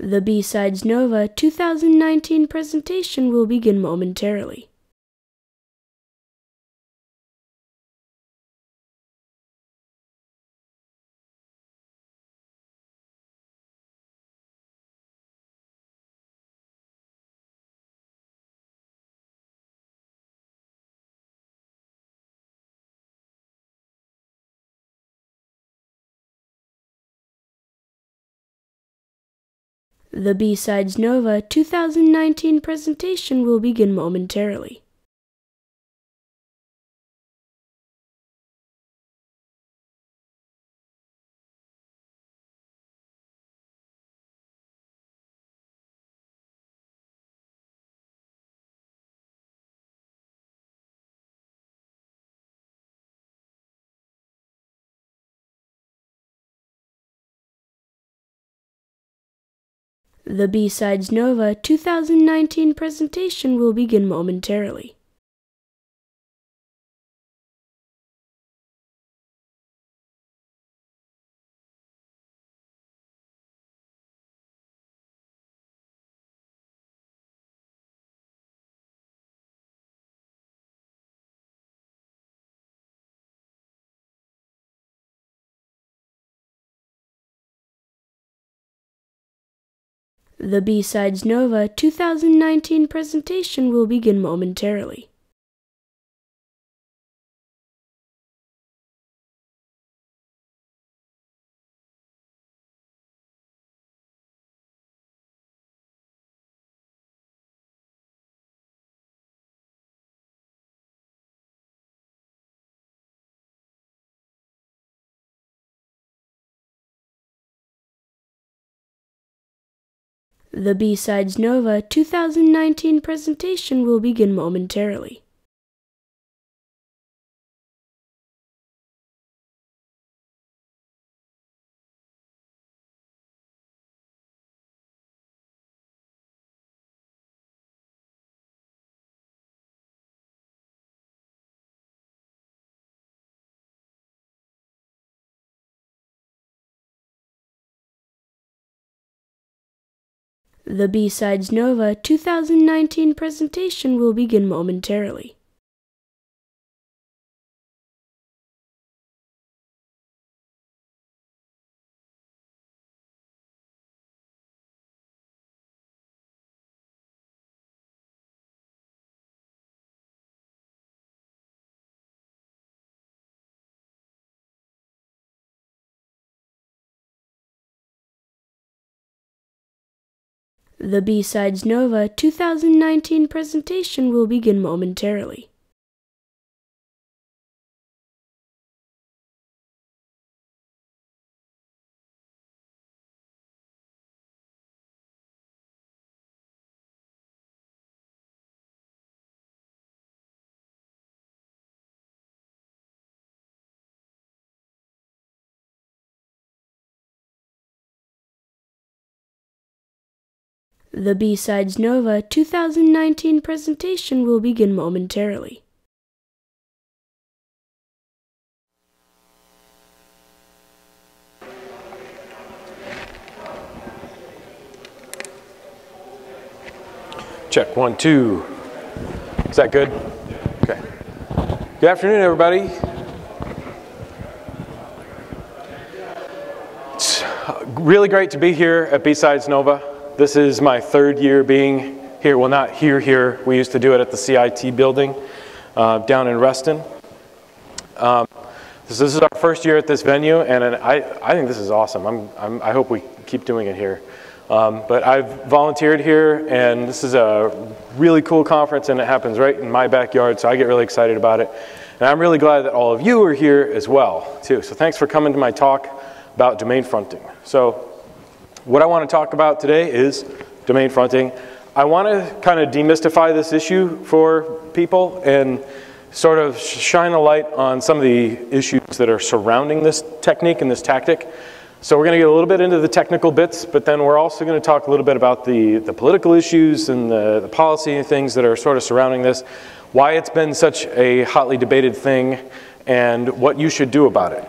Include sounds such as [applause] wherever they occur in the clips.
The B-Sides Nova 2019 presentation will begin momentarily. The B-Sides Nova 2019 presentation will begin momentarily. The B-Sides Nova 2019 presentation will begin momentarily. The B-Sides Nova 2019 presentation will begin momentarily. The B-Sides Nova 2019 presentation will begin momentarily. The B-Sides Nova 2019 presentation will begin momentarily. The B-Sides Nova 2019 presentation will begin momentarily. The B-Sides Nova 2019 presentation will begin momentarily. Check one, two. Is that good? Okay. Good afternoon, everybody. It's uh, really great to be here at B-Sides Nova. This is my third year being here. Well, not here, here. We used to do it at the CIT building uh, down in Reston. Um, this, this, is our first year at this venue, and I, I think this is awesome. I'm, I'm, i hope we keep doing it here. Um, but I've volunteered here, and this is a really cool conference, and it happens right in my backyard, so I get really excited about it. And I'm really glad that all of you are here as well, too. So thanks for coming to my talk about domain fronting. So what I want to talk about today is domain fronting. I want to kind of demystify this issue for people and sort of shine a light on some of the issues that are surrounding this technique and this tactic. So we're going to get a little bit into the technical bits, but then we're also going to talk a little bit about the, the political issues and the, the policy and things that are sort of surrounding this, why it's been such a hotly debated thing, and what you should do about it.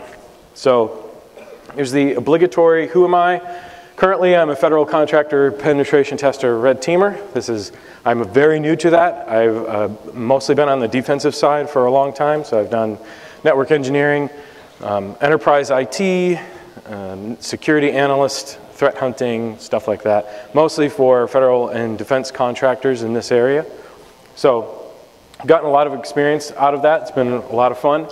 So here's the obligatory who am I? Currently, I'm a federal contractor penetration tester red teamer. This is, I'm very new to that. I've uh, mostly been on the defensive side for a long time, so I've done network engineering, um, enterprise IT, um, security analyst, threat hunting, stuff like that, mostly for federal and defense contractors in this area. So I've gotten a lot of experience out of that. It's been a lot of fun.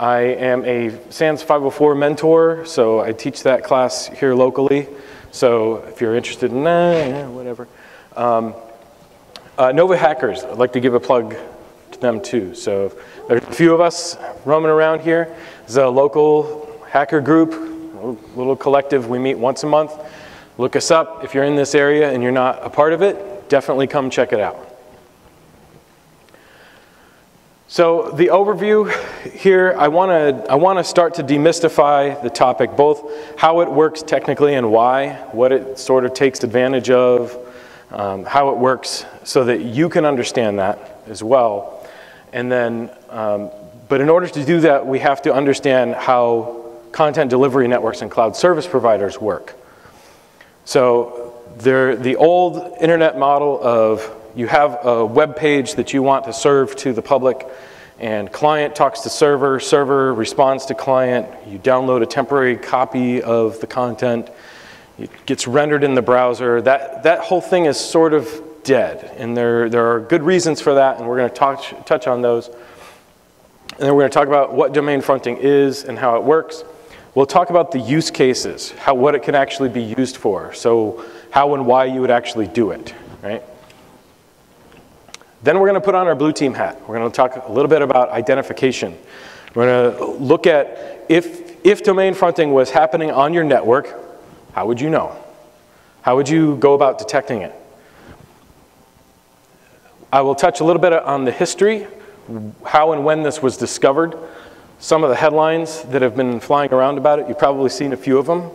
I am a SANS 504 mentor, so I teach that class here locally. So if you're interested in that, yeah, whatever. Um, uh, Nova Hackers, I'd like to give a plug to them too. So there's a few of us roaming around here. There's a local hacker group, a little collective. We meet once a month. Look us up. If you're in this area and you're not a part of it, definitely come check it out. So the overview here, I want to I want to start to demystify the topic, both how it works technically and why, what it sort of takes advantage of, um, how it works, so that you can understand that as well. And then, um, but in order to do that, we have to understand how content delivery networks and cloud service providers work. So the old internet model of you have a web page that you want to serve to the public, and client talks to server, server responds to client, you download a temporary copy of the content, it gets rendered in the browser. That, that whole thing is sort of dead, and there, there are good reasons for that, and we're going to talk, touch on those. And then we're going to talk about what domain fronting is and how it works. We'll talk about the use cases, how, what it can actually be used for, so how and why you would actually do it, right? Then we're going to put on our blue team hat. We're going to talk a little bit about identification. We're going to look at if, if domain fronting was happening on your network, how would you know? How would you go about detecting it? I will touch a little bit on the history, how and when this was discovered, some of the headlines that have been flying around about it. You've probably seen a few of them.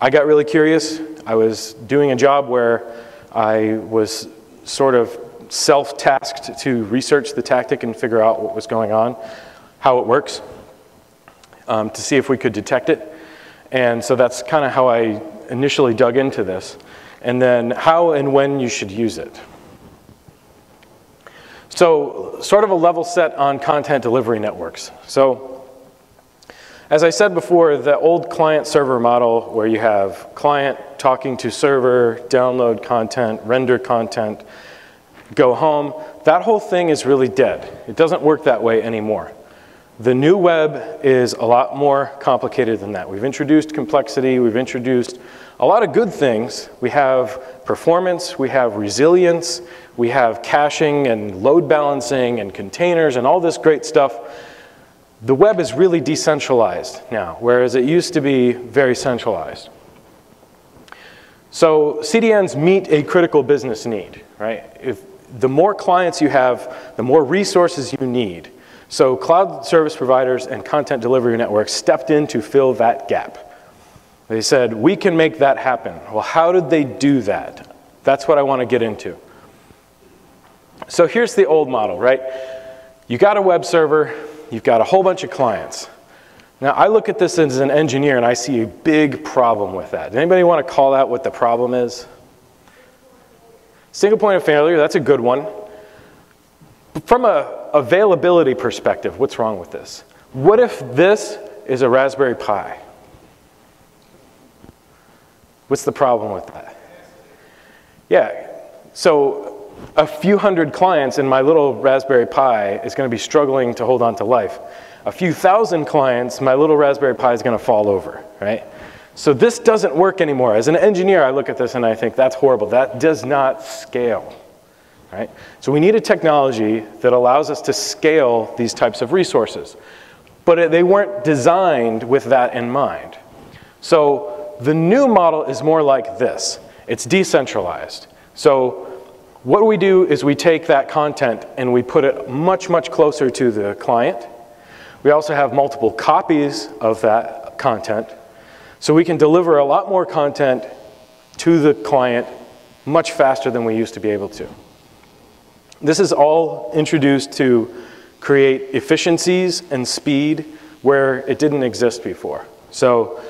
I got really curious. I was doing a job where I was sort of self-tasked to research the tactic and figure out what was going on, how it works, um, to see if we could detect it. And so that's kind of how I initially dug into this. And then how and when you should use it. So sort of a level set on content delivery networks. So as I said before, the old client-server model where you have client talking to server, download content, render content, go home, that whole thing is really dead. It doesn't work that way anymore. The new web is a lot more complicated than that. We've introduced complexity, we've introduced a lot of good things. We have performance, we have resilience, we have caching and load balancing and containers and all this great stuff. The web is really decentralized now, whereas it used to be very centralized. So CDNs meet a critical business need, right? If the more clients you have, the more resources you need. So cloud service providers and content delivery networks stepped in to fill that gap. They said, we can make that happen. Well, how did they do that? That's what I want to get into. So here's the old model, right? You got a web server, you've got a whole bunch of clients. Now, I look at this as an engineer and I see a big problem with that. Anybody want to call out what the problem is? Single point of failure, that's a good one. From a availability perspective, what's wrong with this? What if this is a Raspberry Pi? What's the problem with that? Yeah, so a few hundred clients in my little Raspberry Pi is going to be struggling to hold on to life. A few thousand clients, my little Raspberry Pi is going to fall over, right? So this doesn't work anymore. As an engineer, I look at this and I think that's horrible. That does not scale. Right? So we need a technology that allows us to scale these types of resources. But they weren't designed with that in mind. So the new model is more like this. It's decentralized. So what we do is we take that content and we put it much, much closer to the client. We also have multiple copies of that content so we can deliver a lot more content to the client much faster than we used to be able to. This is all introduced to create efficiencies and speed where it didn't exist before. So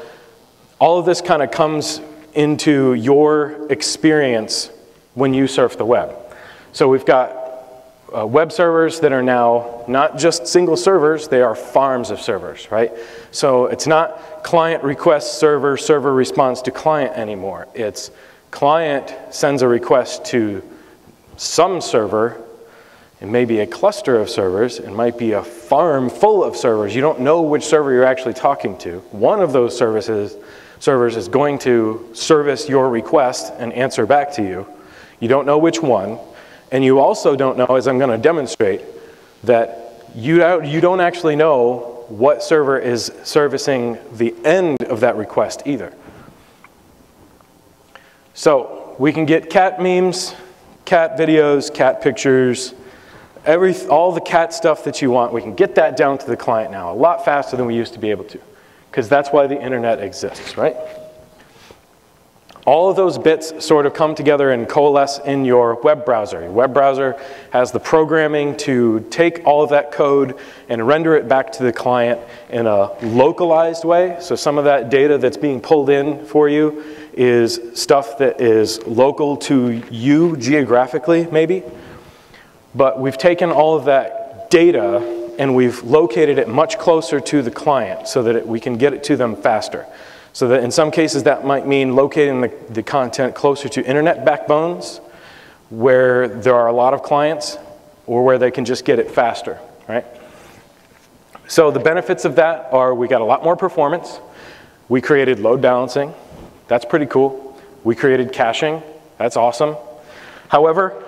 all of this kind of comes into your experience when you surf the web. So we've got uh, web servers that are now not just single servers, they are farms of servers, right? So it's not client requests server, server responds to client anymore. It's client sends a request to some server, it may be a cluster of servers, it might be a farm full of servers. You don't know which server you're actually talking to. One of those services, servers is going to service your request and answer back to you. You don't know which one. And you also don't know, as I'm going to demonstrate, that you, you don't actually know what server is servicing the end of that request either. So we can get cat memes, cat videos, cat pictures, every, all the cat stuff that you want. We can get that down to the client now a lot faster than we used to be able to because that's why the internet exists, right? All of those bits sort of come together and coalesce in your web browser. Your web browser has the programming to take all of that code and render it back to the client in a localized way. So some of that data that's being pulled in for you is stuff that is local to you geographically, maybe. But we've taken all of that data and we've located it much closer to the client so that it, we can get it to them faster. So that in some cases that might mean locating the, the content closer to internet backbones where there are a lot of clients or where they can just get it faster, right? So the benefits of that are we got a lot more performance. We created load balancing. That's pretty cool. We created caching. That's awesome. However,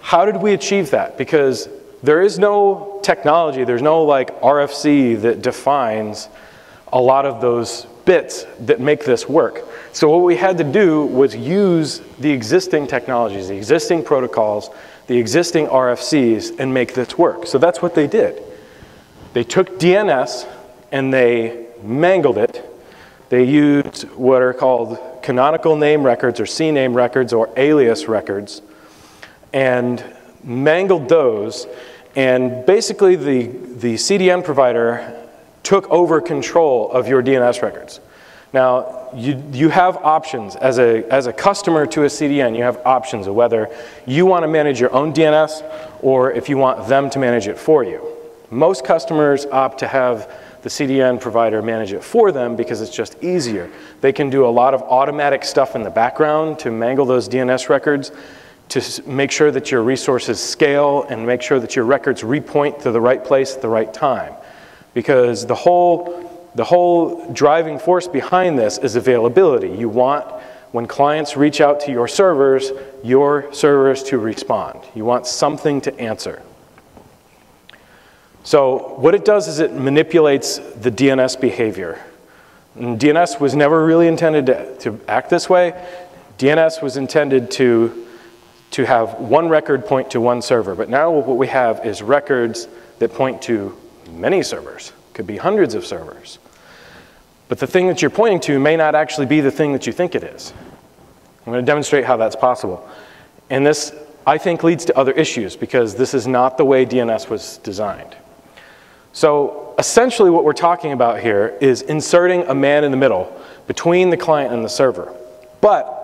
how did we achieve that? Because there is no technology, there's no like RFC that defines a lot of those bits that make this work. So what we had to do was use the existing technologies, the existing protocols, the existing RFCs, and make this work. So that's what they did. They took DNS and they mangled it. They used what are called canonical name records or CNAME records or alias records and mangled those. And basically the, the CDN provider took over control of your DNS records. Now, you, you have options. As a, as a customer to a CDN, you have options of whether you want to manage your own DNS or if you want them to manage it for you. Most customers opt to have the CDN provider manage it for them because it's just easier. They can do a lot of automatic stuff in the background to mangle those DNS records to make sure that your resources scale and make sure that your records repoint to the right place at the right time because the whole, the whole driving force behind this is availability. You want, when clients reach out to your servers, your servers to respond. You want something to answer. So what it does is it manipulates the DNS behavior. And DNS was never really intended to, to act this way. DNS was intended to, to have one record point to one server. But now what we have is records that point to many servers, could be hundreds of servers. But the thing that you're pointing to may not actually be the thing that you think it is. I'm going to demonstrate how that's possible. And this, I think, leads to other issues because this is not the way DNS was designed. So essentially what we're talking about here is inserting a man in the middle between the client and the server. But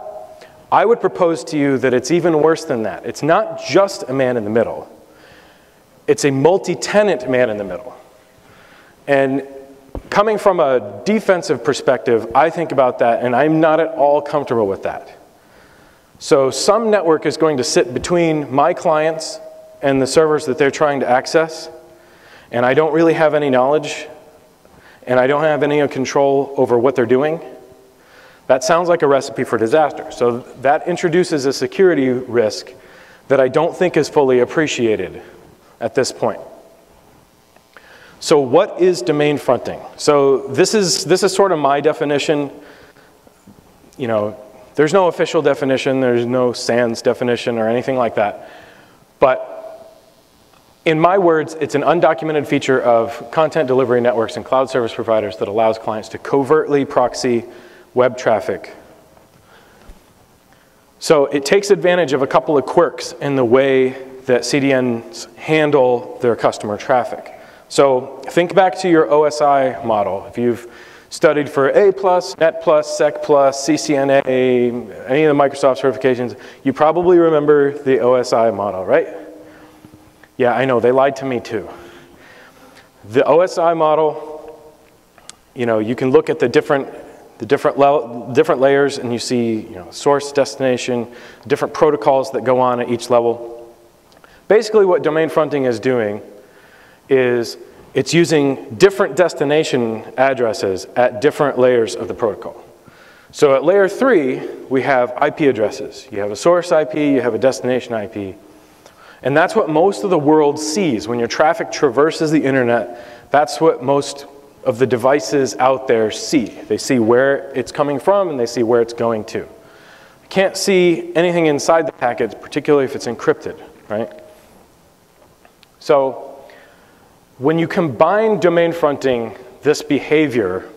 I would propose to you that it's even worse than that. It's not just a man in the middle. It's a multi-tenant man in the middle. And coming from a defensive perspective, I think about that and I'm not at all comfortable with that. So some network is going to sit between my clients and the servers that they're trying to access, and I don't really have any knowledge, and I don't have any control over what they're doing. That sounds like a recipe for disaster. So that introduces a security risk that I don't think is fully appreciated at this point. So what is domain fronting? So this is, this is sort of my definition. You know, there's no official definition, there's no SANS definition or anything like that. But in my words, it's an undocumented feature of content delivery networks and cloud service providers that allows clients to covertly proxy web traffic. So it takes advantage of a couple of quirks in the way that CDNs handle their customer traffic. So think back to your OSI model. If you've studied for A+, NET+, SEC+, CCNA, any of the Microsoft certifications, you probably remember the OSI model, right? Yeah, I know, they lied to me too. The OSI model, you know, you can look at the different, the different, different layers and you see, you know, source, destination, different protocols that go on at each level. Basically what domain fronting is doing is it's using different destination addresses at different layers of the protocol. So at layer three, we have IP addresses. You have a source IP, you have a destination IP. And that's what most of the world sees. When your traffic traverses the internet, that's what most of the devices out there see. They see where it's coming from and they see where it's going to. You can't see anything inside the packet, particularly if it's encrypted, right? So when you combine domain fronting, this behavior,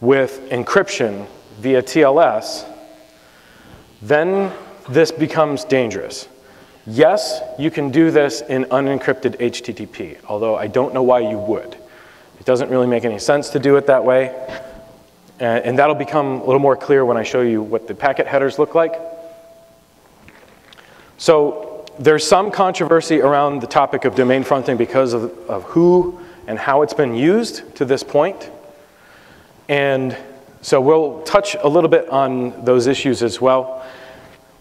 with encryption via TLS, then this becomes dangerous. Yes, you can do this in unencrypted HTTP, although I don't know why you would. It doesn't really make any sense to do it that way. And that'll become a little more clear when I show you what the packet headers look like. So there's some controversy around the topic of domain fronting because of, of who and how it's been used to this point. And so we'll touch a little bit on those issues as well.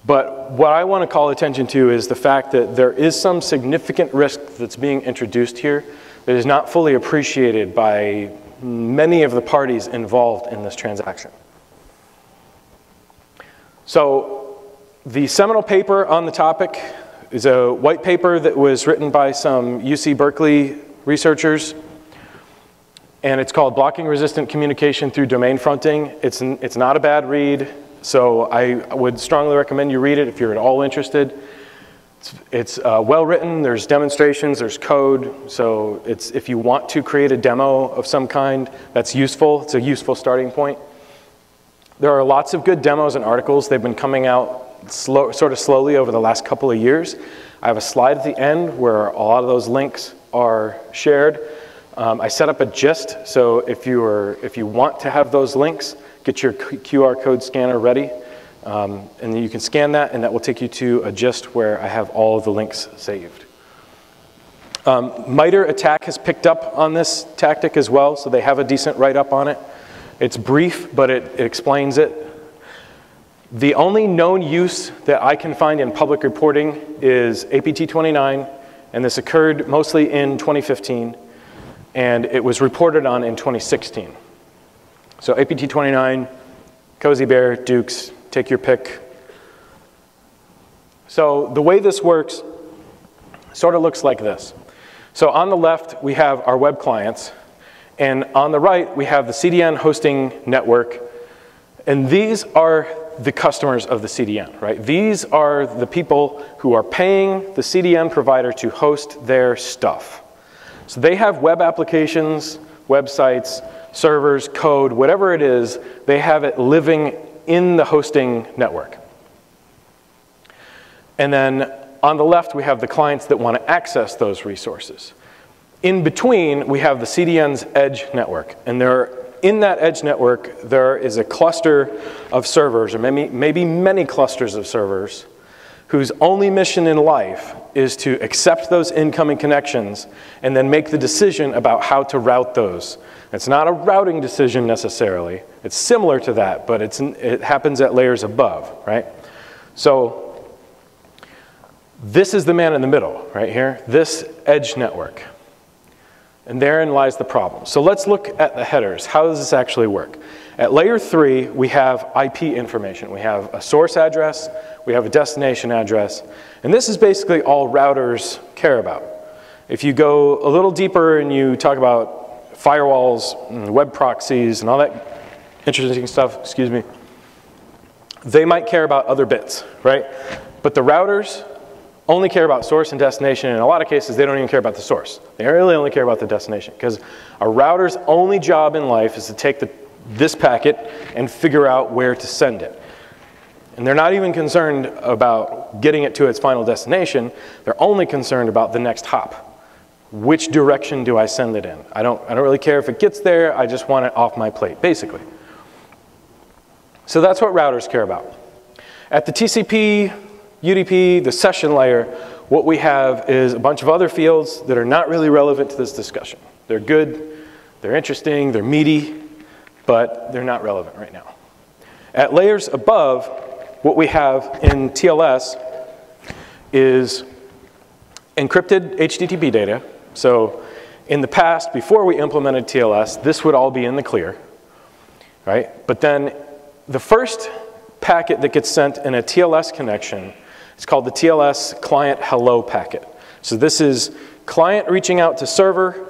But what I want to call attention to is the fact that there is some significant risk that's being introduced here that is not fully appreciated by many of the parties involved in this transaction. So the seminal paper on the topic is a white paper that was written by some UC Berkeley researchers, and it's called Blocking Resistant Communication Through Domain Fronting. It's, it's not a bad read, so I would strongly recommend you read it if you're at all interested. It's, it's uh, well written, there's demonstrations, there's code, so it's, if you want to create a demo of some kind, that's useful. It's a useful starting point. There are lots of good demos and articles. They've been coming out slow, sort of slowly over the last couple of years. I have a slide at the end where a lot of those links are shared. Um, I set up a gist, so if you, are, if you want to have those links, get your QR code scanner ready. Um, and you can scan that, and that will take you to a gist where I have all of the links saved. Um, MITRE ATT&CK has picked up on this tactic as well, so they have a decent write-up on it. It's brief, but it, it explains it the only known use that I can find in public reporting is APT 29, and this occurred mostly in 2015, and it was reported on in 2016. So APT 29, Cozy Bear, Dukes, take your pick. So the way this works sort of looks like this. So on the left, we have our web clients, and on the right, we have the CDN hosting network, and these are the customers of the CDN, right? These are the people who are paying the CDN provider to host their stuff. So they have web applications, websites, servers, code, whatever it is, they have it living in the hosting network. And then on the left, we have the clients that want to access those resources. In between, we have the CDN's edge network, and there are in that edge network, there is a cluster of servers, or maybe, maybe many clusters of servers, whose only mission in life is to accept those incoming connections and then make the decision about how to route those. It's not a routing decision necessarily. It's similar to that, but it's, it happens at layers above, right? So this is the man in the middle, right here, this edge network. And therein lies the problem. So let's look at the headers. How does this actually work? At layer three, we have IP information. We have a source address, we have a destination address, and this is basically all routers care about. If you go a little deeper and you talk about firewalls and web proxies and all that interesting stuff, excuse me, they might care about other bits, right? But the routers only care about source and destination. In a lot of cases, they don't even care about the source. They really only care about the destination because a router's only job in life is to take the, this packet and figure out where to send it. And they're not even concerned about getting it to its final destination. They're only concerned about the next hop. which direction do I send it in? I don't, I don't really care if it gets there, I just want it off my plate, basically. So that's what routers care about. At the TCP, UDP, the session layer, what we have is a bunch of other fields that are not really relevant to this discussion. They're good, they're interesting, they're meaty, but they're not relevant right now. At layers above, what we have in TLS is encrypted HTTP data. So in the past, before we implemented TLS, this would all be in the clear, right? But then the first packet that gets sent in a TLS connection is called the TLS client hello packet. So this is client reaching out to server,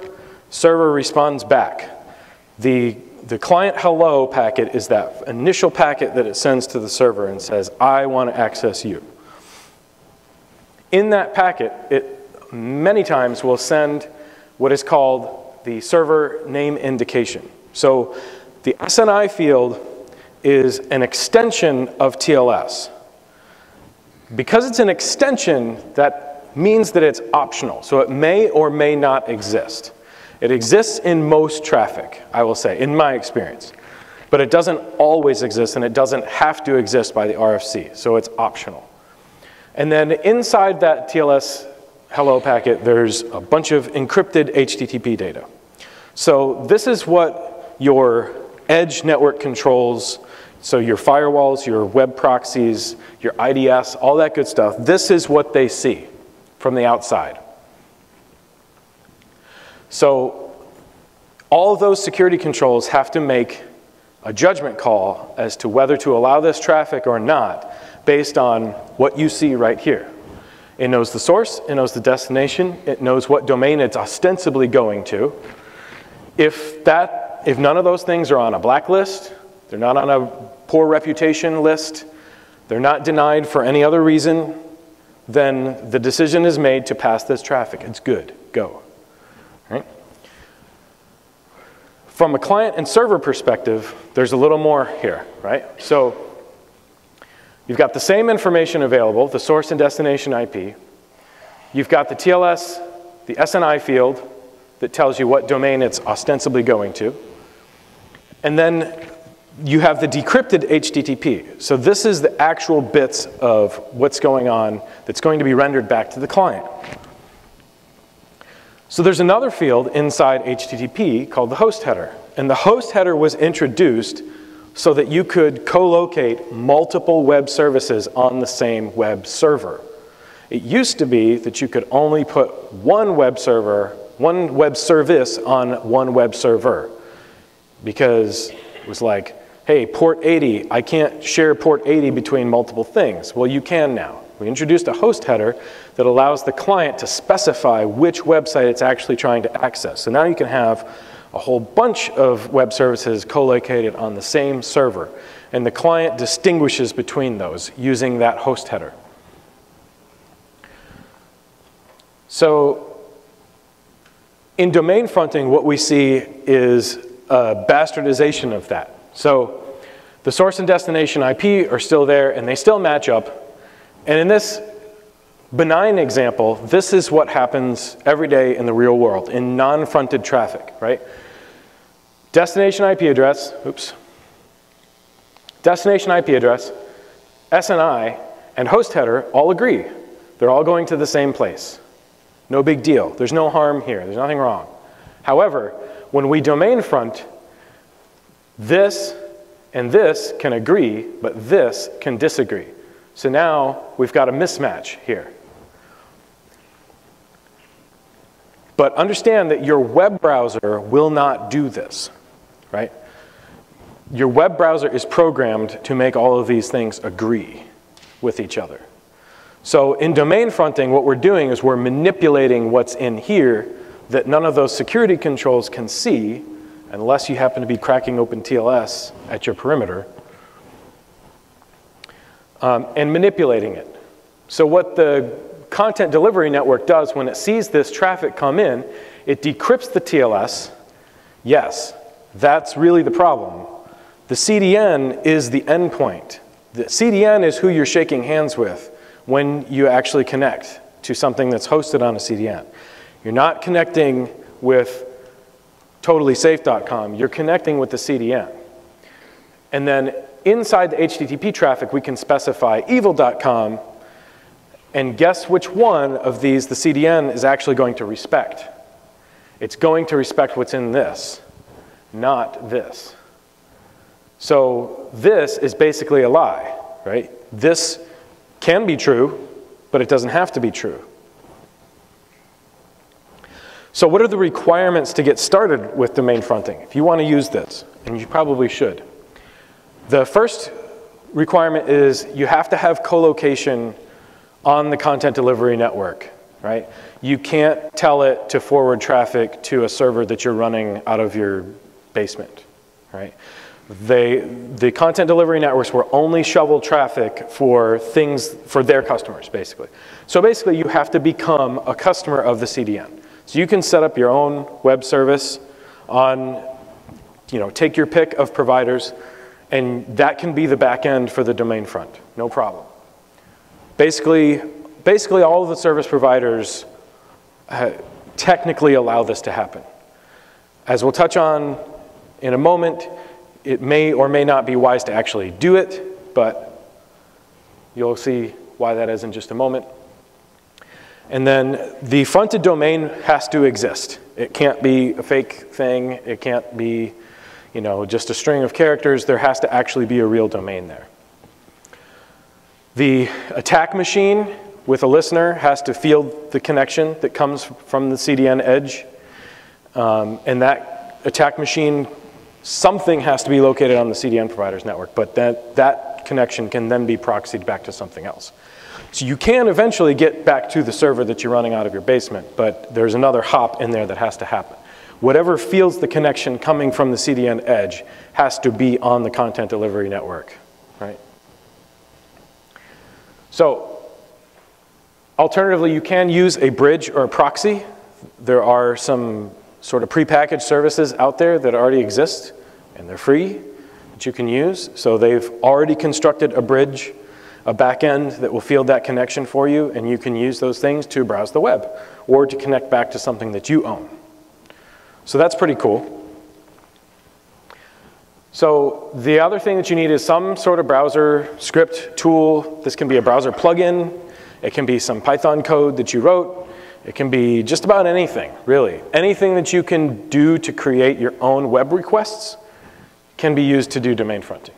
server responds back. The, the client hello packet is that initial packet that it sends to the server and says, I want to access you. In that packet, it many times will send what is called the server name indication. So the SNI field is an extension of TLS. Because it's an extension, that means that it's optional. So it may or may not exist. It exists in most traffic, I will say, in my experience. But it doesn't always exist, and it doesn't have to exist by the RFC, so it's optional. And then inside that TLS hello packet, there's a bunch of encrypted HTTP data. So this is what your edge network controls, so your firewalls, your web proxies, your IDS, all that good stuff, this is what they see from the outside. So all of those security controls have to make a judgment call as to whether to allow this traffic or not based on what you see right here. It knows the source, it knows the destination, it knows what domain it's ostensibly going to. If, that, if none of those things are on a blacklist, they're not on a poor reputation list, they're not denied for any other reason, then the decision is made to pass this traffic. It's good, go. Right? From a client and server perspective, there's a little more here, right? So You've got the same information available, the source and destination IP. You've got the TLS, the SNI field that tells you what domain it's ostensibly going to. And then you have the decrypted HTTP. So this is the actual bits of what's going on that's going to be rendered back to the client. So there's another field inside HTTP called the host header. And the host header was introduced so that you could co-locate multiple web services on the same web server. It used to be that you could only put one web server, one web service on one web server because it was like, hey, port 80, I can't share port 80 between multiple things. Well, you can now. We introduced a host header that allows the client to specify which website it's actually trying to access. So now you can have a whole bunch of web services co-located on the same server. And the client distinguishes between those using that host header. So in domain fronting, what we see is a bastardization of that. So the source and destination IP are still there, and they still match up. And in this benign example, this is what happens every day in the real world, in non-fronted traffic, right? Destination IP address, oops. Destination IP address, SNI, and host header all agree. They're all going to the same place. No big deal. There's no harm here. There's nothing wrong. However, when we domain front, this and this can agree, but this can disagree. So now we've got a mismatch here. But understand that your web browser will not do this, right? Your web browser is programmed to make all of these things agree with each other. So in domain fronting, what we're doing is we're manipulating what's in here that none of those security controls can see unless you happen to be cracking open TLS at your perimeter um, and manipulating it. So what the content delivery network does when it sees this traffic come in, it decrypts the TLS. Yes, that's really the problem. The CDN is the endpoint. The CDN is who you're shaking hands with when you actually connect to something that's hosted on a CDN. You're not connecting with totallysafe.com, you're connecting with the CDN. And then inside the HTTP traffic, we can specify evil.com, and guess which one of these the CDN is actually going to respect? It's going to respect what's in this, not this. So this is basically a lie, right? This can be true, but it doesn't have to be true. So what are the requirements to get started with domain fronting? If you want to use this, and you probably should. The first requirement is you have to have colocation on the content delivery network, right? You can't tell it to forward traffic to a server that you're running out of your basement, right? They, the content delivery networks will only shovel traffic for things for their customers, basically. So basically, you have to become a customer of the CDN. So you can set up your own web service on, you know, take your pick of providers, and that can be the back end for the domain front, no problem. Basically, basically all of the service providers uh, technically allow this to happen. As we'll touch on in a moment, it may or may not be wise to actually do it, but you'll see why that is in just a moment. And then the fronted domain has to exist. It can't be a fake thing. It can't be you know, just a string of characters, there has to actually be a real domain there. The attack machine with a listener has to field the connection that comes from the CDN edge. Um, and that attack machine, something has to be located on the CDN provider's network, but that, that connection can then be proxied back to something else. So you can eventually get back to the server that you're running out of your basement, but there's another hop in there that has to happen. Whatever feels the connection coming from the CDN edge has to be on the content delivery network, right? So alternatively, you can use a bridge or a proxy. There are some sort of prepackaged services out there that already exist, and they're free that you can use. So they've already constructed a bridge, a backend that will field that connection for you, and you can use those things to browse the web or to connect back to something that you own. So that's pretty cool. So the other thing that you need is some sort of browser script tool. This can be a browser plugin. It can be some Python code that you wrote. It can be just about anything, really. Anything that you can do to create your own web requests can be used to do domain fronting.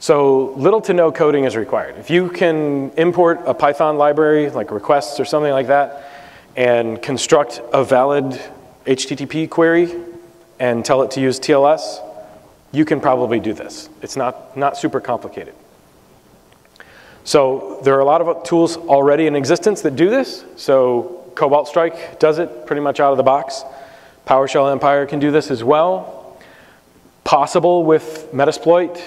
So little to no coding is required. If you can import a Python library, like requests or something like that, and construct a valid HTTP query and tell it to use TLS, you can probably do this. It's not, not super complicated. So there are a lot of tools already in existence that do this. So Cobalt Strike does it pretty much out of the box. PowerShell Empire can do this as well. Possible with Metasploit.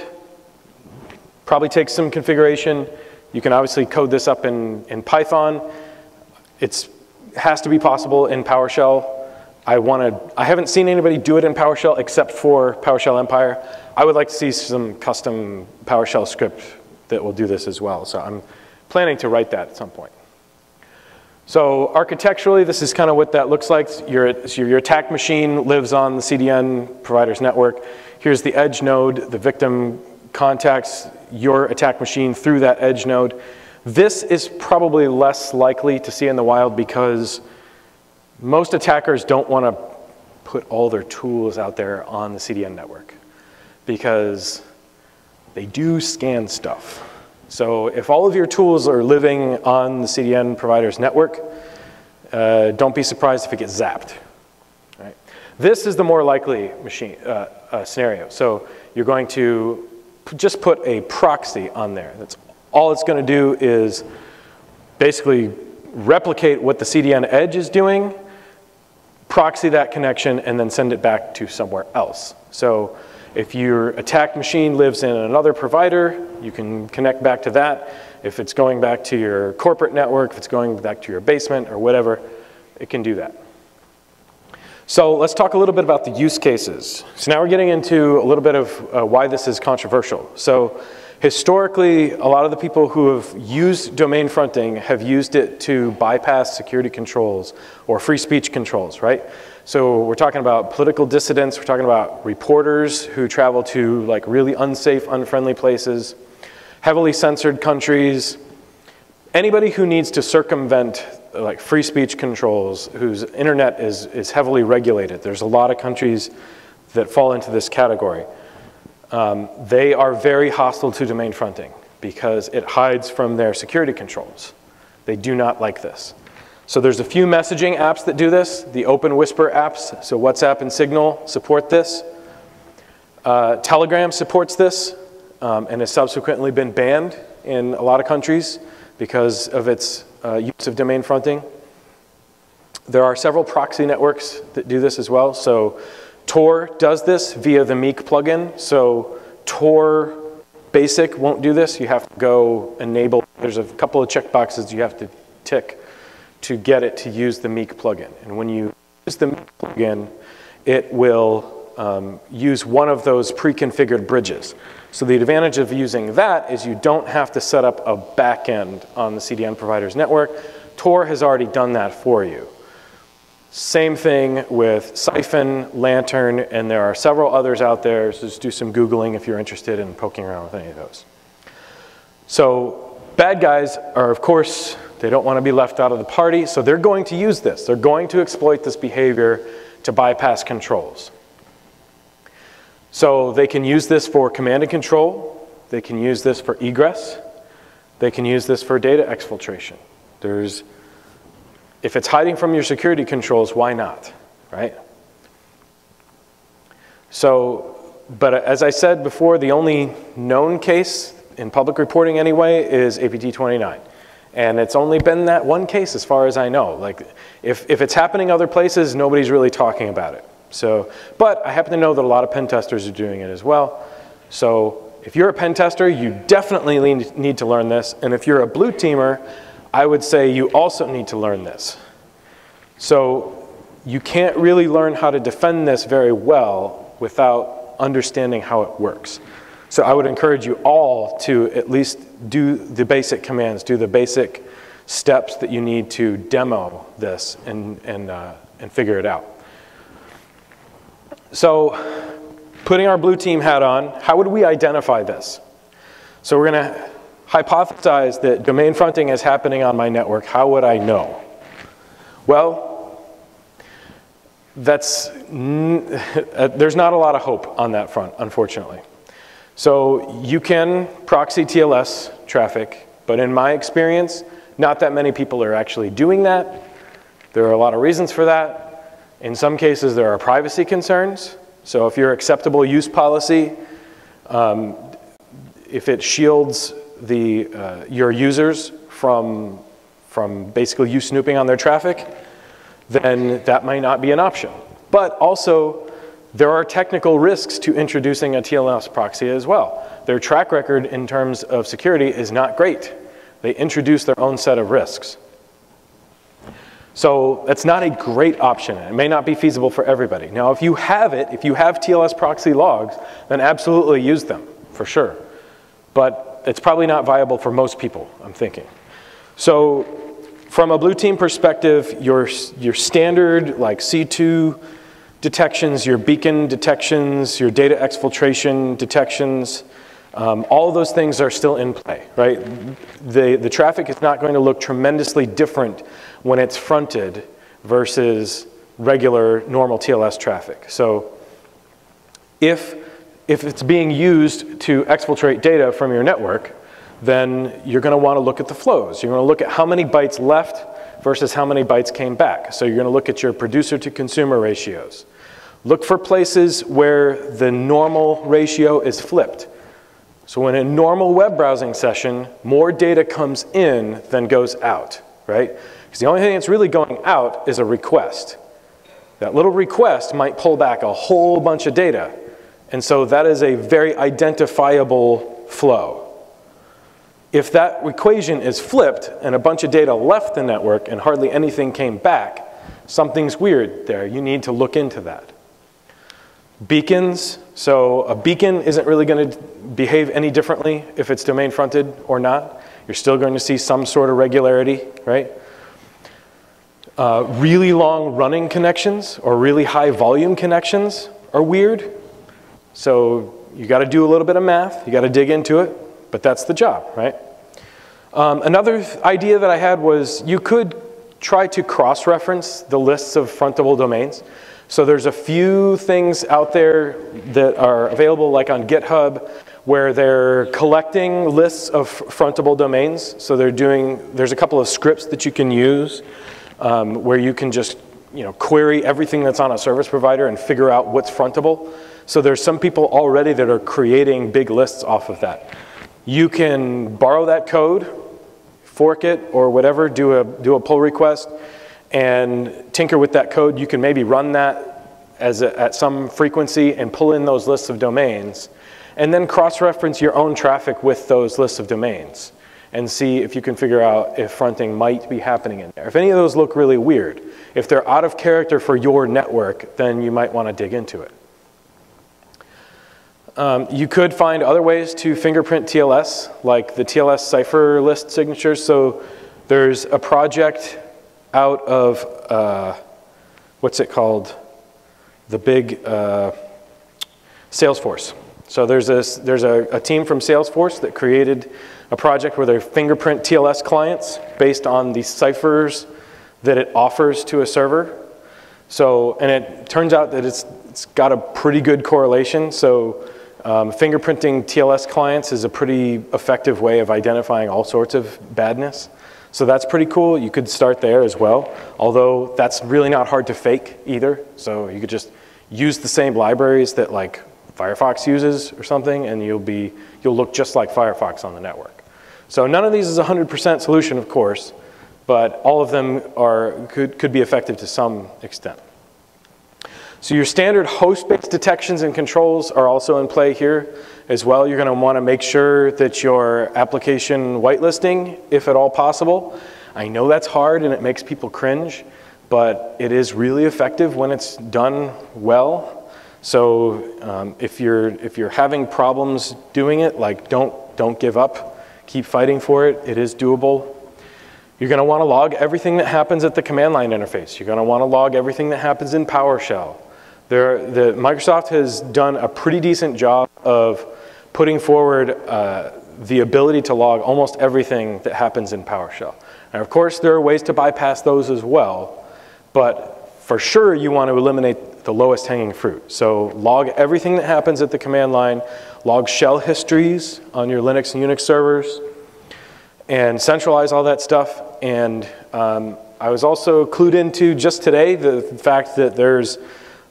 Probably takes some configuration. You can obviously code this up in, in Python. It has to be possible in PowerShell I wanted, I haven't seen anybody do it in PowerShell except for PowerShell Empire. I would like to see some custom PowerShell script that will do this as well. So I'm planning to write that at some point. So architecturally, this is kind of what that looks like. Your, your attack machine lives on the CDN provider's network. Here's the edge node. The victim contacts your attack machine through that edge node. This is probably less likely to see in the wild because most attackers don't want to put all their tools out there on the CDN network because they do scan stuff. So if all of your tools are living on the CDN provider's network, uh, don't be surprised if it gets zapped. Right? This is the more likely machine uh, uh, scenario. So you're going to just put a proxy on there. That's all it's going to do is basically replicate what the CDN edge is doing proxy that connection, and then send it back to somewhere else. So if your attack machine lives in another provider, you can connect back to that. If it's going back to your corporate network, if it's going back to your basement or whatever, it can do that. So let's talk a little bit about the use cases. So now we're getting into a little bit of uh, why this is controversial. So Historically, a lot of the people who have used domain fronting have used it to bypass security controls or free speech controls, right? So we're talking about political dissidents, we're talking about reporters who travel to like really unsafe, unfriendly places, heavily censored countries, anybody who needs to circumvent like free speech controls, whose internet is, is heavily regulated. There's a lot of countries that fall into this category um, they are very hostile to domain fronting because it hides from their security controls. They do not like this. So there's a few messaging apps that do this. The Open Whisper apps, so WhatsApp and Signal support this. Uh, Telegram supports this um, and has subsequently been banned in a lot of countries because of its uh, use of domain fronting. There are several proxy networks that do this as well. So Tor does this via the Meek plugin. So Tor Basic won't do this. You have to go enable, there's a couple of checkboxes you have to tick to get it to use the Meek plugin. And when you use the Meek plugin, it will um, use one of those pre-configured bridges. So the advantage of using that is you don't have to set up a backend on the CDN provider's network. Tor has already done that for you. Same thing with Psiphon, Lantern, and there are several others out there. So just do some Googling if you're interested in poking around with any of those. So bad guys are, of course, they don't want to be left out of the party, so they're going to use this. They're going to exploit this behavior to bypass controls. So they can use this for command and control. They can use this for egress. They can use this for data exfiltration. There's if it's hiding from your security controls, why not, right? So, but as I said before, the only known case in public reporting anyway is APT 29. And it's only been that one case as far as I know. Like, if, if it's happening other places, nobody's really talking about it. So, but I happen to know that a lot of pen testers are doing it as well. So if you're a pen tester, you definitely need to learn this. And if you're a blue teamer, I would say you also need to learn this. So you can't really learn how to defend this very well without understanding how it works. So I would encourage you all to at least do the basic commands, do the basic steps that you need to demo this and, and, uh, and figure it out. So putting our blue team hat on, how would we identify this? So we're going to hypothesize that domain fronting is happening on my network, how would I know? Well, that's, uh, there's not a lot of hope on that front, unfortunately. So you can proxy TLS traffic, but in my experience, not that many people are actually doing that. There are a lot of reasons for that. In some cases, there are privacy concerns. So if your acceptable use policy, um, if it shields the, uh, your users from, from basically you snooping on their traffic, then that might not be an option. But also, there are technical risks to introducing a TLS proxy as well. Their track record in terms of security is not great. They introduce their own set of risks. So that's not a great option. It may not be feasible for everybody. Now, if you have it, if you have TLS proxy logs, then absolutely use them, for sure. But it's probably not viable for most people, I'm thinking. So from a blue team perspective, your, your standard like C2 detections, your beacon detections, your data exfiltration detections, um, all those things are still in play, right? The, the traffic is not going to look tremendously different when it's fronted versus regular normal TLS traffic. So if if it's being used to exfiltrate data from your network, then you're going to want to look at the flows. You're to look at how many bytes left versus how many bytes came back. So you're going to look at your producer to consumer ratios. Look for places where the normal ratio is flipped. So in a normal web browsing session, more data comes in than goes out, right? Because the only thing that's really going out is a request. That little request might pull back a whole bunch of data. And so that is a very identifiable flow. If that equation is flipped and a bunch of data left the network and hardly anything came back, something's weird there. You need to look into that. Beacons, So a beacon isn't really going to behave any differently if it's domain fronted or not. You're still going to see some sort of regularity, right? Uh, really long running connections or really high volume connections are weird. So you got to do a little bit of math, you got to dig into it, but that's the job, right? Um, another idea that I had was you could try to cross-reference the lists of frontable domains. So there's a few things out there that are available like on GitHub where they're collecting lists of frontable domains. So they're doing, there's a couple of scripts that you can use um, where you can just you know, query everything that's on a service provider and figure out what's frontable. So there's some people already that are creating big lists off of that. You can borrow that code, fork it or whatever, do a, do a pull request, and tinker with that code. You can maybe run that as a, at some frequency and pull in those lists of domains, and then cross-reference your own traffic with those lists of domains and see if you can figure out if fronting might be happening in there. If any of those look really weird, if they're out of character for your network, then you might want to dig into it. Um, you could find other ways to fingerprint TLS, like the TLS cipher list signatures. So there's a project out of, uh, what's it called? The big uh, Salesforce. So there's, this, there's a, a team from Salesforce that created a project where they fingerprint TLS clients based on the ciphers that it offers to a server. So, and it turns out that it's, it's got a pretty good correlation. So um, fingerprinting TLS clients is a pretty effective way of identifying all sorts of badness. So that's pretty cool. You could start there as well, although that's really not hard to fake either. So you could just use the same libraries that like Firefox uses or something, and you'll, be, you'll look just like Firefox on the network. So none of these is a 100% solution, of course, but all of them are, could, could be effective to some extent. So your standard host-based detections and controls are also in play here as well. You're going to want to make sure that your application whitelisting, if at all possible. I know that's hard and it makes people cringe, but it is really effective when it's done well. So um, if, you're, if you're having problems doing it, like don't, don't give up. Keep fighting for it. It is doable. You're going to want to log everything that happens at the command line interface. You're going to want to log everything that happens in PowerShell. There, the, Microsoft has done a pretty decent job of putting forward uh, the ability to log almost everything that happens in PowerShell. And of course, there are ways to bypass those as well, but for sure you want to eliminate the lowest hanging fruit. So log everything that happens at the command line, log shell histories on your Linux and Unix servers, and centralize all that stuff. And um, I was also clued into just today the fact that there's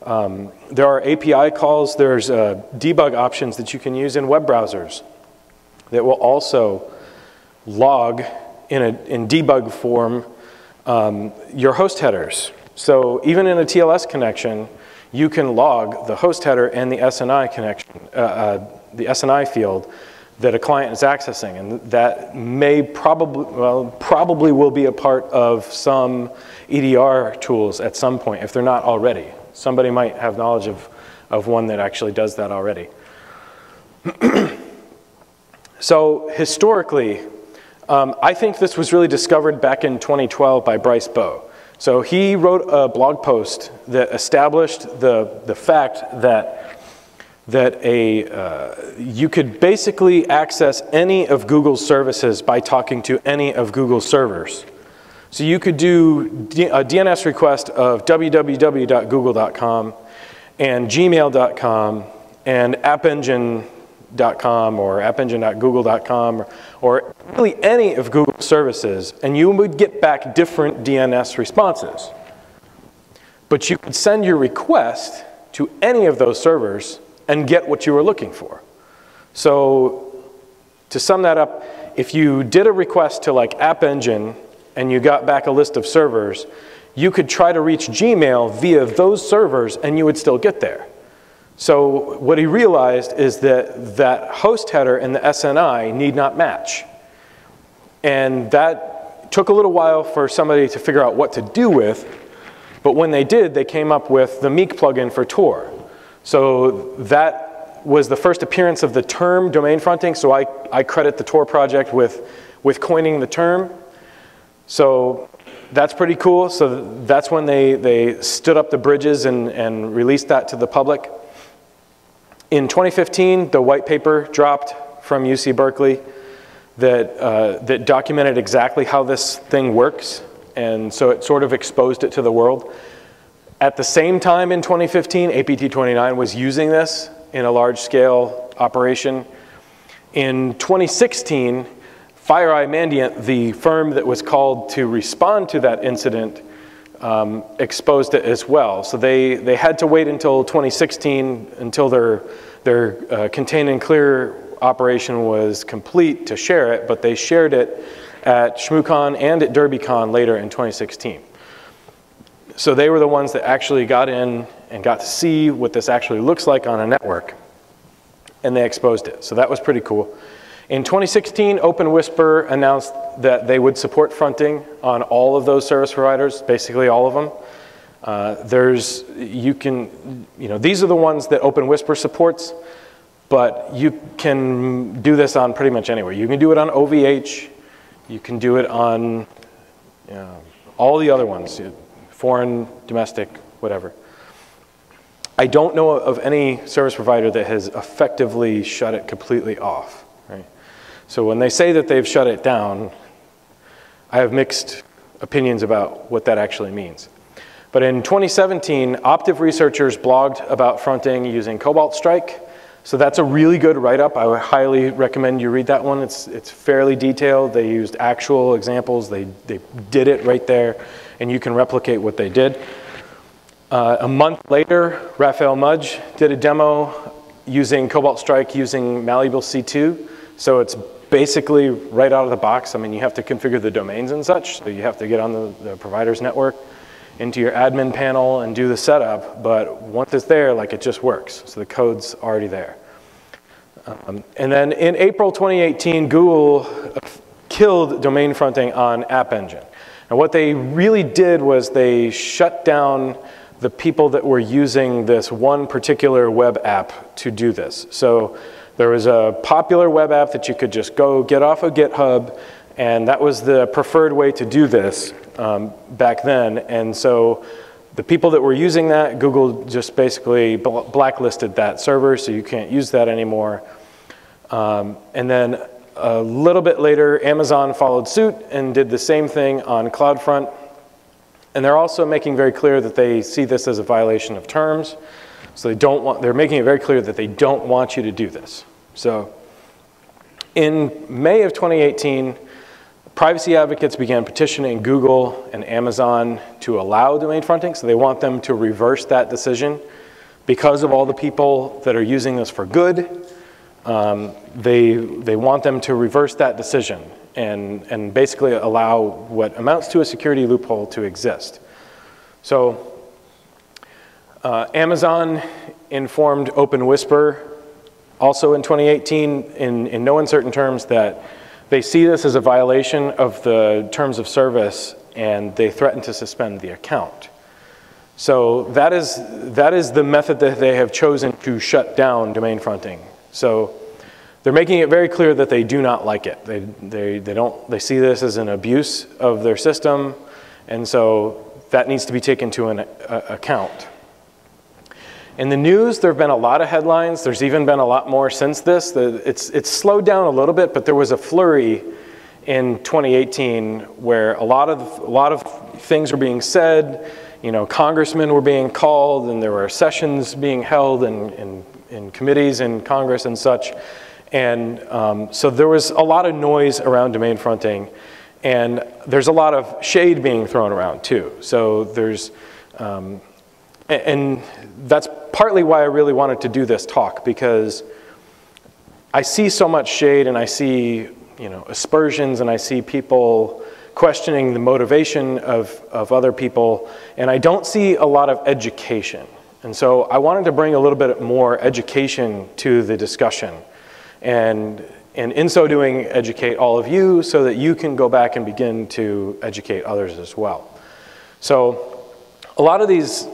um, there are API calls, there's uh, debug options that you can use in web browsers that will also log in, a, in debug form um, your host headers. So even in a TLS connection, you can log the host header and the SNI connection, uh, uh, the SNI field that a client is accessing. And that may probably, well, probably will be a part of some EDR tools at some point, if they're not already. Somebody might have knowledge of, of one that actually does that already. [clears throat] so historically, um, I think this was really discovered back in 2012 by Bryce Boe. So he wrote a blog post that established the, the fact that, that a, uh, you could basically access any of Google's services by talking to any of Google's servers. So you could do a DNS request of www.google.com and gmail.com and appengine.com or appengine.google.com or really any of Google's services, and you would get back different DNS responses. But you could send your request to any of those servers and get what you were looking for. So to sum that up, if you did a request to like App Engine and you got back a list of servers, you could try to reach Gmail via those servers and you would still get there. So what he realized is that that host header and the SNI need not match. And that took a little while for somebody to figure out what to do with, but when they did, they came up with the Meek plugin for Tor. So that was the first appearance of the term domain fronting, so I, I credit the Tor project with, with coining the term. So that's pretty cool. So that's when they, they stood up the bridges and, and released that to the public. In 2015, the white paper dropped from UC Berkeley that, uh, that documented exactly how this thing works. And so it sort of exposed it to the world. At the same time in 2015, APT 29 was using this in a large scale operation. In 2016, FireEye Mandiant, the firm that was called to respond to that incident, um, exposed it as well. So they, they had to wait until 2016 until their, their uh, contain and clear operation was complete to share it, but they shared it at ShmooCon and at DerbyCon later in 2016. So they were the ones that actually got in and got to see what this actually looks like on a network, and they exposed it. So that was pretty cool. In 2016, OpenWhisper announced that they would support fronting on all of those service providers, basically all of them. Uh, there's, you can, you know, these are the ones that OpenWhisper supports, but you can do this on pretty much anywhere. You can do it on OVH, you can do it on you know, all the other ones, foreign, domestic, whatever. I don't know of any service provider that has effectively shut it completely off. So when they say that they've shut it down, I have mixed opinions about what that actually means. But in 2017, Optiv researchers blogged about fronting using Cobalt Strike. So that's a really good write-up. I would highly recommend you read that one. It's, it's fairly detailed. They used actual examples. They, they did it right there, and you can replicate what they did. Uh, a month later, Raphael Mudge did a demo using Cobalt Strike using Malleable C2. So it's basically right out of the box. I mean, you have to configure the domains and such, so you have to get on the, the provider's network into your admin panel and do the setup, but once it's there, like it just works. So the code's already there. Um, and then in April 2018, Google killed domain fronting on App Engine. And what they really did was they shut down the people that were using this one particular web app to do this. So there was a popular web app that you could just go get off of GitHub, and that was the preferred way to do this um, back then. And so the people that were using that, Google just basically blacklisted that server, so you can't use that anymore. Um, and then a little bit later, Amazon followed suit and did the same thing on CloudFront. And they're also making very clear that they see this as a violation of terms. So they don't want, they're making it very clear that they don't want you to do this. So in May of 2018, privacy advocates began petitioning Google and Amazon to allow domain fronting. So they want them to reverse that decision. Because of all the people that are using this for good, um, they, they want them to reverse that decision and, and basically allow what amounts to a security loophole to exist. So uh, Amazon informed OpenWhisper also in 2018, in, in no uncertain terms, that they see this as a violation of the terms of service and they threaten to suspend the account. So that is, that is the method that they have chosen to shut down domain fronting. So they're making it very clear that they do not like it. They, they, they, don't, they see this as an abuse of their system, and so that needs to be taken to an uh, account. In the news, there have been a lot of headlines. There's even been a lot more since this. It's, it's slowed down a little bit, but there was a flurry in 2018 where a lot of, a lot of things were being said. You know, congressmen were being called, and there were sessions being held in, in, in committees in Congress and such. And um, so there was a lot of noise around domain fronting, and there's a lot of shade being thrown around too. So there's, um, and that's partly why I really wanted to do this talk because I see so much shade and I see, you know, aspersions and I see people questioning the motivation of, of other people and I don't see a lot of education. And so I wanted to bring a little bit more education to the discussion and, and in so doing educate all of you so that you can go back and begin to educate others as well. So a lot of these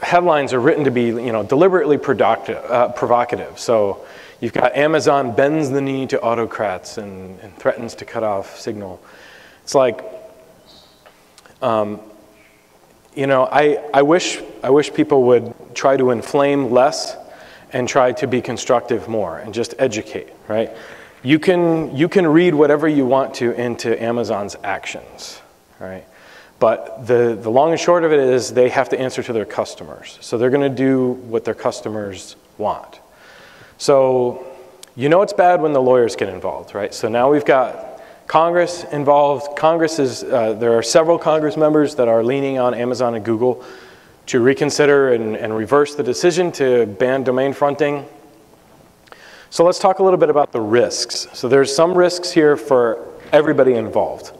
headlines are written to be, you know, deliberately uh, provocative. So you've got Amazon bends the knee to autocrats and, and threatens to cut off signal. It's like, um, you know, I, I, wish, I wish people would try to inflame less and try to be constructive more and just educate, right? You can, you can read whatever you want to into Amazon's actions, right? But the, the long and short of it is they have to answer to their customers. So they're going to do what their customers want. So you know it's bad when the lawyers get involved, right? So now we've got Congress involved. Congress is, uh, there are several Congress members that are leaning on Amazon and Google to reconsider and, and reverse the decision to ban domain fronting. So let's talk a little bit about the risks. So there's some risks here for everybody involved.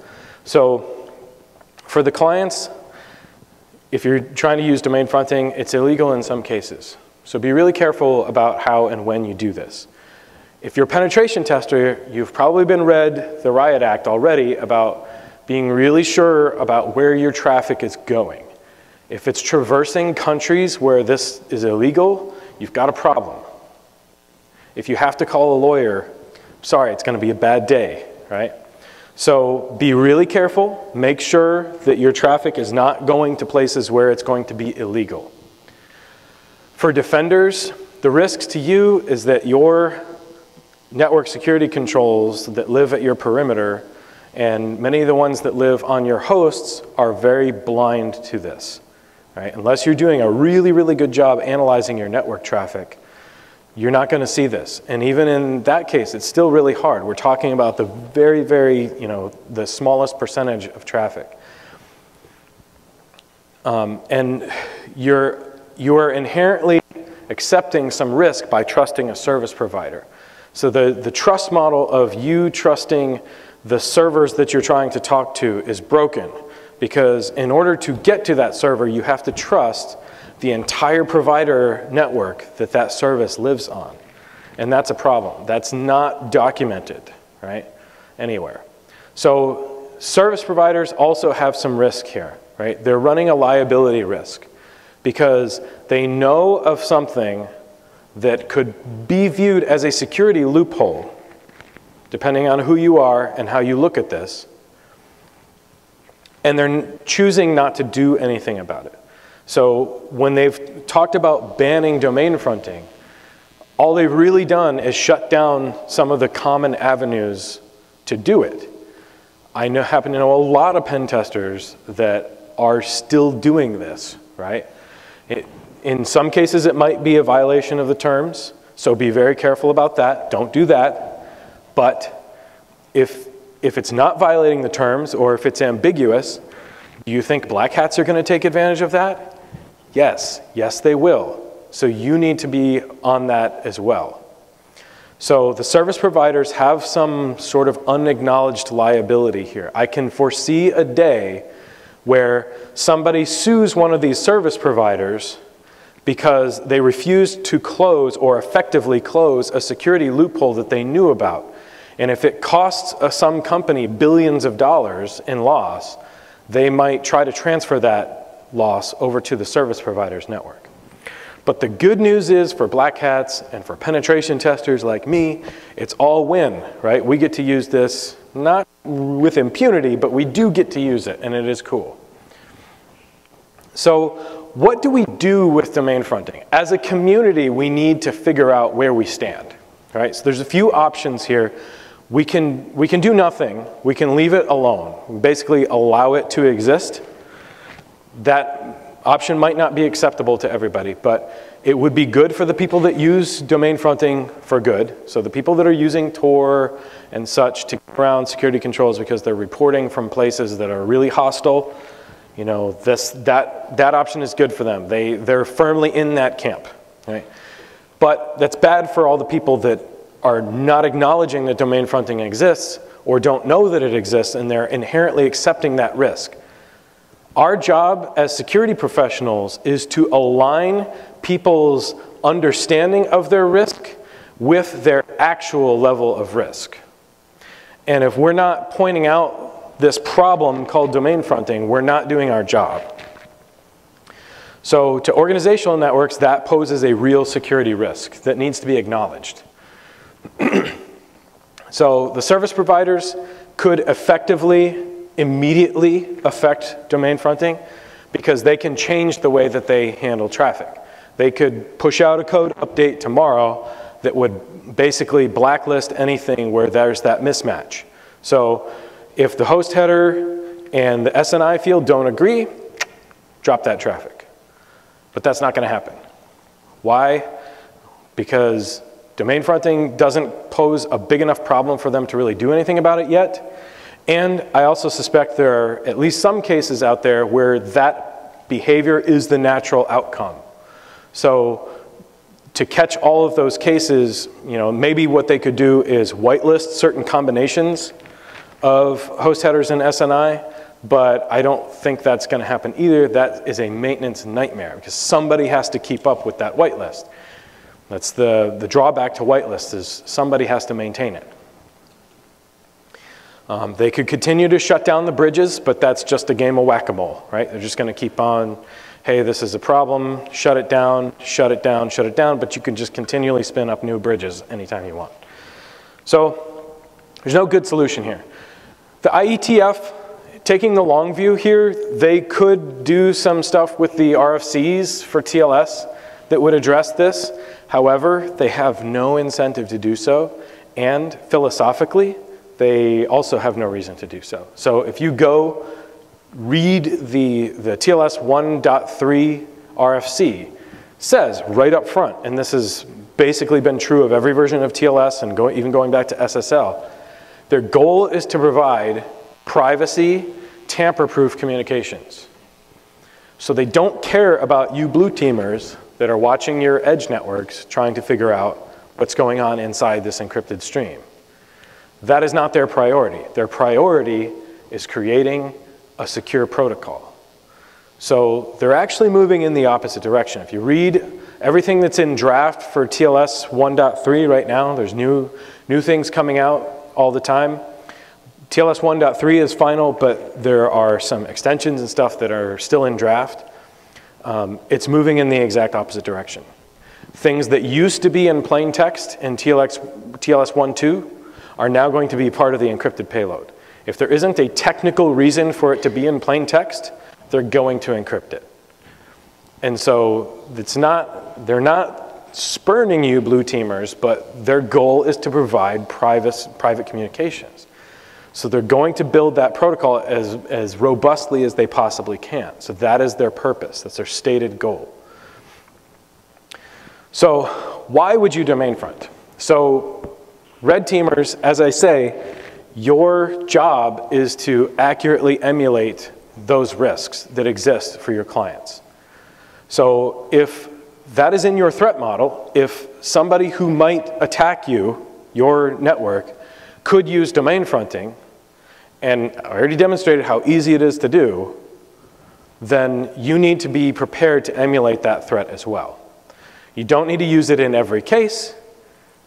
So for the clients, if you're trying to use domain fronting, it's illegal in some cases. So be really careful about how and when you do this. If you're a penetration tester, you've probably been read the Riot Act already about being really sure about where your traffic is going. If it's traversing countries where this is illegal, you've got a problem. If you have to call a lawyer, sorry, it's going to be a bad day, right? So be really careful. Make sure that your traffic is not going to places where it's going to be illegal. For defenders, the risks to you is that your network security controls that live at your perimeter and many of the ones that live on your hosts are very blind to this. Right? Unless you're doing a really, really good job analyzing your network traffic, you're not going to see this. And even in that case, it's still really hard. We're talking about the very, very, you know, the smallest percentage of traffic. Um, and you're, you're inherently accepting some risk by trusting a service provider. So the, the trust model of you trusting the servers that you're trying to talk to is broken because in order to get to that server, you have to trust the entire provider network that that service lives on. And that's a problem. That's not documented, right, anywhere. So service providers also have some risk here, right? They're running a liability risk because they know of something that could be viewed as a security loophole, depending on who you are and how you look at this, and they're choosing not to do anything about it. So when they've talked about banning domain fronting, all they've really done is shut down some of the common avenues to do it. I know, happen to know a lot of pen testers that are still doing this, right? It, in some cases, it might be a violation of the terms, so be very careful about that. Don't do that. But if if it's not violating the terms or if it's ambiguous, do you think black hats are going to take advantage of that? Yes, yes, they will. So you need to be on that as well. So the service providers have some sort of unacknowledged liability here. I can foresee a day where somebody sues one of these service providers because they refused to close or effectively close a security loophole that they knew about. And if it costs a, some company billions of dollars in loss, they might try to transfer that loss over to the service provider's network. But the good news is for black hats and for penetration testers like me, it's all win, right? We get to use this not with impunity, but we do get to use it, and it is cool. So, what do we do with domain fronting? As a community, we need to figure out where we stand, right? So, there's a few options here we can, we can do nothing. We can leave it alone. Basically, allow it to exist. That option might not be acceptable to everybody, but it would be good for the people that use domain fronting for good. So the people that are using Tor and such to get around security controls because they're reporting from places that are really hostile, you know, this, that, that option is good for them. They, they're firmly in that camp. Right? But that's bad for all the people that are not acknowledging that domain fronting exists or don't know that it exists and they're inherently accepting that risk. Our job as security professionals is to align people's understanding of their risk with their actual level of risk. And if we're not pointing out this problem called domain fronting, we're not doing our job. So to organizational networks, that poses a real security risk that needs to be acknowledged. [clears throat] so the service providers could effectively, immediately affect domain fronting because they can change the way that they handle traffic. They could push out a code update tomorrow that would basically blacklist anything where there's that mismatch. So if the host header and the SNI field don't agree, drop that traffic. But that's not going to happen. Why? Because domain fronting doesn't pose a big enough problem for them to really do anything about it yet. And I also suspect there are at least some cases out there where that behavior is the natural outcome. So to catch all of those cases, you know, maybe what they could do is whitelist certain combinations of host headers in SNI, but I don't think that's going to happen either. That is a maintenance nightmare because somebody has to keep up with that whitelist. That's the, the drawback to whitelist is somebody has to maintain it. Um, they could continue to shut down the bridges, but that's just a game of whack-a-mole, right? They're just going to keep on, hey, this is a problem, shut it down, shut it down, shut it down, but you can just continually spin up new bridges anytime you want. So there's no good solution here. The IETF, taking the long view here, they could do some stuff with the RFCs for TLS that would address this. However, they have no incentive to do so, and philosophically, they also have no reason to do so. So if you go read the, the TLS 1.3 RFC, says right up front, and this has basically been true of every version of TLS and go, even going back to SSL, their goal is to provide privacy, tamper-proof communications. So they don't care about you blue teamers that are watching your edge networks trying to figure out what's going on inside this encrypted stream. That is not their priority. Their priority is creating a secure protocol. So they're actually moving in the opposite direction. If you read everything that's in draft for TLS 1.3 right now, there's new, new things coming out all the time. TLS 1.3 is final, but there are some extensions and stuff that are still in draft. Um, it's moving in the exact opposite direction. Things that used to be in plain text in TLX, TLS 1.2 are now going to be part of the encrypted payload. If there isn't a technical reason for it to be in plain text, they're going to encrypt it. And so it's not, they're not spurning you, blue teamers, but their goal is to provide private, private communications. So they're going to build that protocol as, as robustly as they possibly can. So that is their purpose, that's their stated goal. So why would you domain front? So red teamers, as I say, your job is to accurately emulate those risks that exist for your clients. So if that is in your threat model. If somebody who might attack you, your network, could use domain fronting, and I already demonstrated how easy it is to do, then you need to be prepared to emulate that threat as well. You don't need to use it in every case,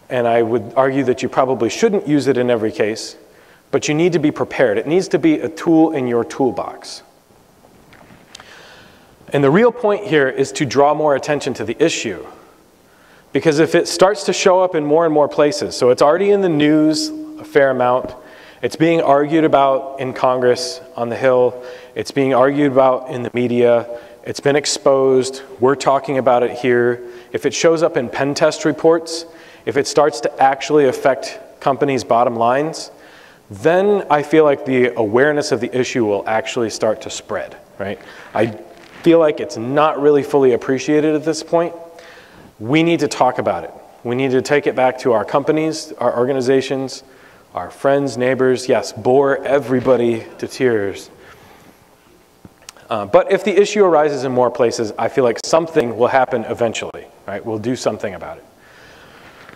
and I would argue that you probably shouldn't use it in every case, but you need to be prepared. It needs to be a tool in your toolbox. And the real point here is to draw more attention to the issue. Because if it starts to show up in more and more places, so it's already in the news a fair amount, it's being argued about in Congress on the Hill, it's being argued about in the media, it's been exposed, we're talking about it here. If it shows up in pen test reports, if it starts to actually affect companies' bottom lines, then I feel like the awareness of the issue will actually start to spread, right? I feel like it's not really fully appreciated at this point, we need to talk about it. We need to take it back to our companies, our organizations, our friends, neighbors, yes, bore everybody to tears. Uh, but if the issue arises in more places, I feel like something will happen eventually, right? We'll do something about it.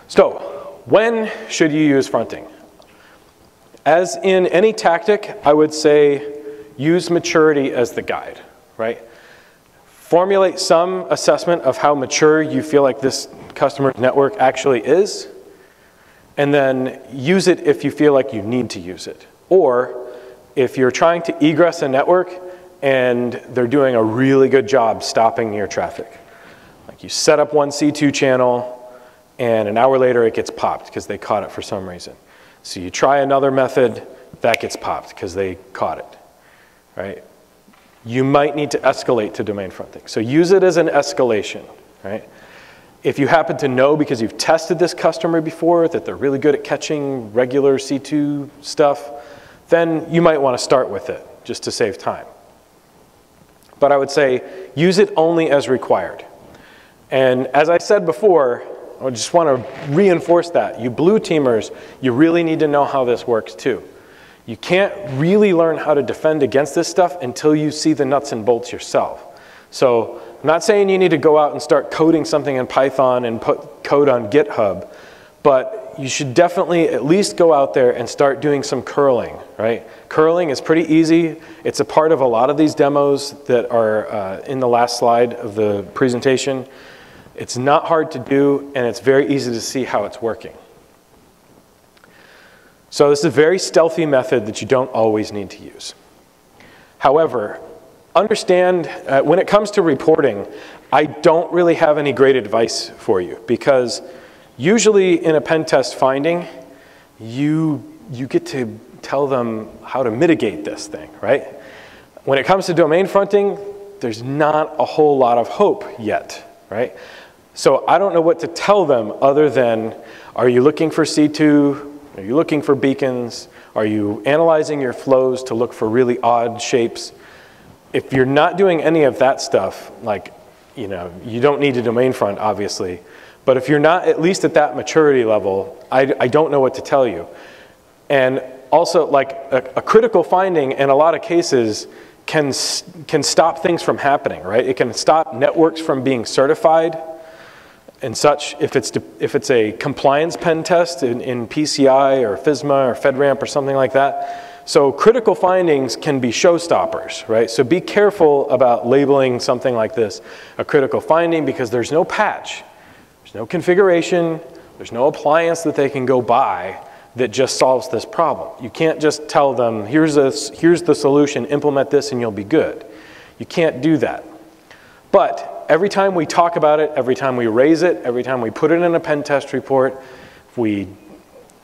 So, when should you use fronting? As in any tactic, I would say use maturity as the guide, right? Formulate some assessment of how mature you feel like this customer network actually is, and then use it if you feel like you need to use it. Or if you're trying to egress a network and they're doing a really good job stopping your traffic. Like you set up one C2 channel, and an hour later it gets popped because they caught it for some reason. So you try another method, that gets popped because they caught it, right? You might need to escalate to domain fronting. So use it as an escalation, right? If you happen to know because you've tested this customer before that they're really good at catching regular C2 stuff, then you might want to start with it just to save time. But I would say use it only as required. And as I said before, I just want to reinforce that. You blue teamers, you really need to know how this works too. You can't really learn how to defend against this stuff until you see the nuts and bolts yourself. So I'm not saying you need to go out and start coding something in Python and put code on GitHub, but you should definitely at least go out there and start doing some curling, right? Curling is pretty easy. It's a part of a lot of these demos that are uh, in the last slide of the presentation. It's not hard to do, and it's very easy to see how it's working. So this is a very stealthy method that you don't always need to use. However, understand uh, when it comes to reporting, I don't really have any great advice for you because usually in a pen test finding, you, you get to tell them how to mitigate this thing, right? When it comes to domain fronting, there's not a whole lot of hope yet, right? So I don't know what to tell them other than, are you looking for C2? Are you looking for beacons? Are you analyzing your flows to look for really odd shapes? If you're not doing any of that stuff, like, you know, you don't need a domain front, obviously. But if you're not at least at that maturity level, I, I don't know what to tell you. And also, like, a, a critical finding in a lot of cases can, can stop things from happening, right? It can stop networks from being certified and such, if it's, if it's a compliance pen test in, in PCI or FISMA or FedRAMP or something like that, so critical findings can be showstoppers, right? So be careful about labeling something like this a critical finding because there's no patch, there's no configuration, there's no appliance that they can go buy that just solves this problem. You can't just tell them, here's, a, here's the solution, implement this and you'll be good. You can't do that. But every time we talk about it, every time we raise it, every time we put it in a pen test report, we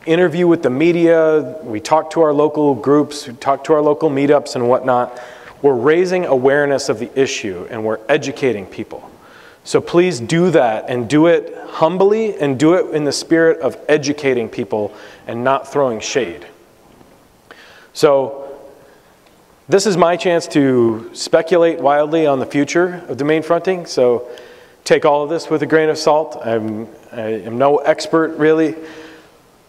interview with the media, we talk to our local groups, we talk to our local meetups and whatnot, we're raising awareness of the issue and we're educating people. So please do that and do it humbly and do it in the spirit of educating people and not throwing shade. So this is my chance to speculate wildly on the future of domain fronting, so take all of this with a grain of salt. I'm, I am no expert really,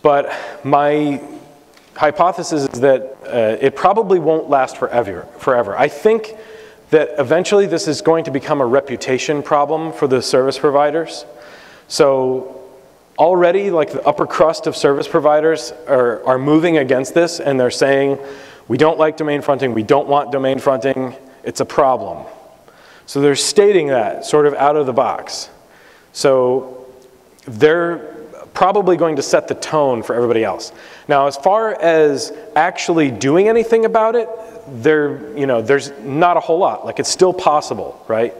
but my hypothesis is that uh, it probably won't last forever, forever. I think that eventually this is going to become a reputation problem for the service providers. So already like the upper crust of service providers are, are moving against this and they're saying, we don't like domain fronting. We don't want domain fronting. It's a problem. So they're stating that sort of out of the box. So they're probably going to set the tone for everybody else. Now, as far as actually doing anything about it, there, you know, there's not a whole lot. Like it's still possible, right?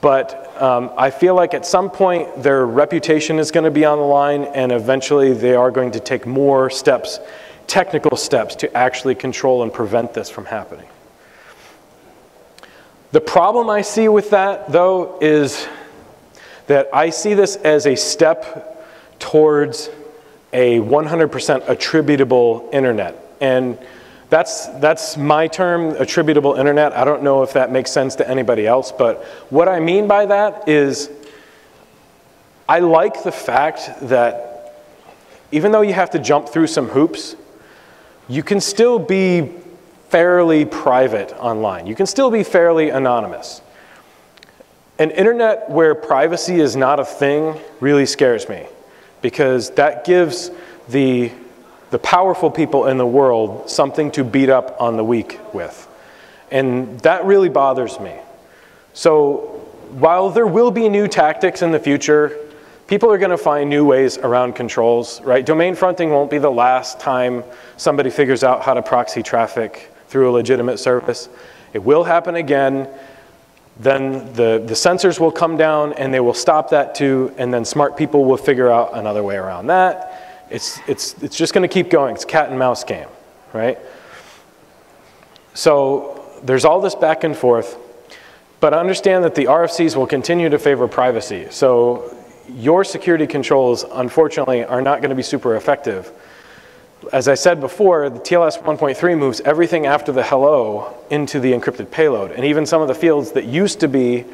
But um, I feel like at some point their reputation is going to be on the line, and eventually they are going to take more steps technical steps to actually control and prevent this from happening. The problem I see with that, though, is that I see this as a step towards a 100% attributable internet. And that's, that's my term, attributable internet. I don't know if that makes sense to anybody else, but what I mean by that is I like the fact that even though you have to jump through some hoops, you can still be fairly private online. You can still be fairly anonymous. An internet where privacy is not a thing really scares me because that gives the, the powerful people in the world something to beat up on the weak with. And that really bothers me. So while there will be new tactics in the future, people are going to find new ways around controls, right? Domain fronting won't be the last time somebody figures out how to proxy traffic through a legitimate service. It will happen again. Then the, the censors will come down and they will stop that too, and then smart people will figure out another way around that. It's, it's, it's just going to keep going. It's cat and mouse game, right? So there's all this back and forth, but understand that the RFCs will continue to favor privacy. So your security controls, unfortunately, are not going to be super effective. As I said before, the TLS 1.3 moves everything after the hello into the encrypted payload. And even some of the fields that used to be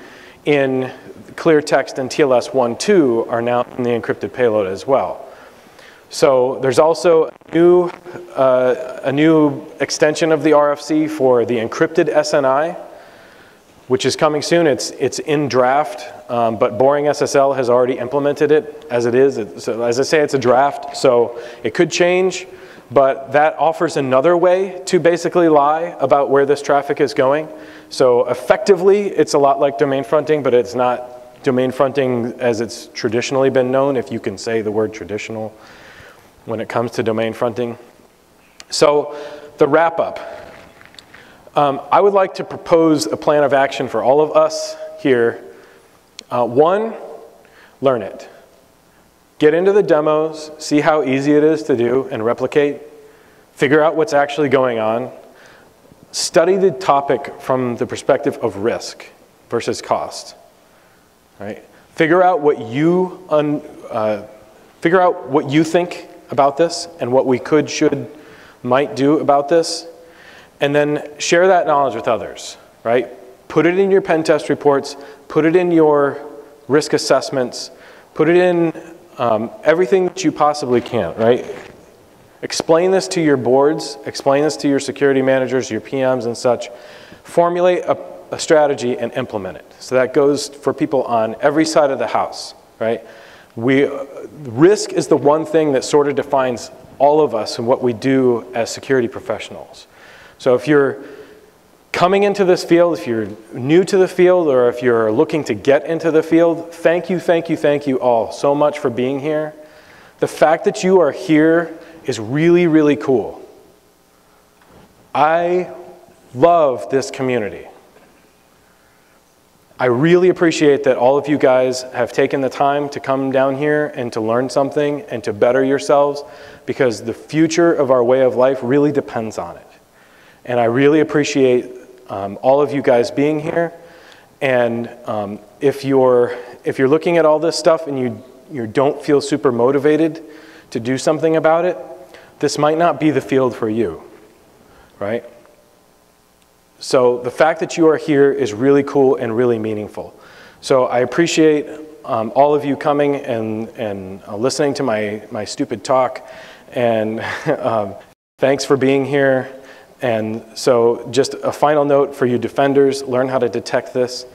in clear text and TLS 1.2 are now in the encrypted payload as well. So there's also a new, uh, a new extension of the RFC for the encrypted SNI, which is coming soon. It's, it's in draft, um, but BoringSSL has already implemented it as it is. As I say, it's a draft, so it could change, but that offers another way to basically lie about where this traffic is going. So effectively, it's a lot like domain fronting, but it's not domain fronting as it's traditionally been known, if you can say the word traditional when it comes to domain fronting. So the wrap up. Um, I would like to propose a plan of action for all of us here. Uh, one, learn it. Get into the demos, see how easy it is to do and replicate, figure out what's actually going on, study the topic from the perspective of risk versus cost. Right? Figure out what you uh, figure out what you think about this and what we could, should, might do about this, and then share that knowledge with others, right? Put it in your pen test reports, put it in your risk assessments, put it in um, everything that you possibly can, right? Explain this to your boards, explain this to your security managers, your PMs and such. Formulate a, a strategy and implement it. So that goes for people on every side of the house, right? We, risk is the one thing that sort of defines all of us and what we do as security professionals. So if you're coming into this field, if you're new to the field, or if you're looking to get into the field, thank you, thank you, thank you all so much for being here. The fact that you are here is really, really cool. I love this community. I really appreciate that all of you guys have taken the time to come down here and to learn something and to better yourselves because the future of our way of life really depends on it. And I really appreciate um, all of you guys being here. And um, if, you're, if you're looking at all this stuff and you, you don't feel super motivated to do something about it, this might not be the field for you, right? So the fact that you are here is really cool and really meaningful. So I appreciate um, all of you coming and, and uh, listening to my, my stupid talk. And [laughs] um, thanks for being here. And so just a final note for you defenders, learn how to detect this.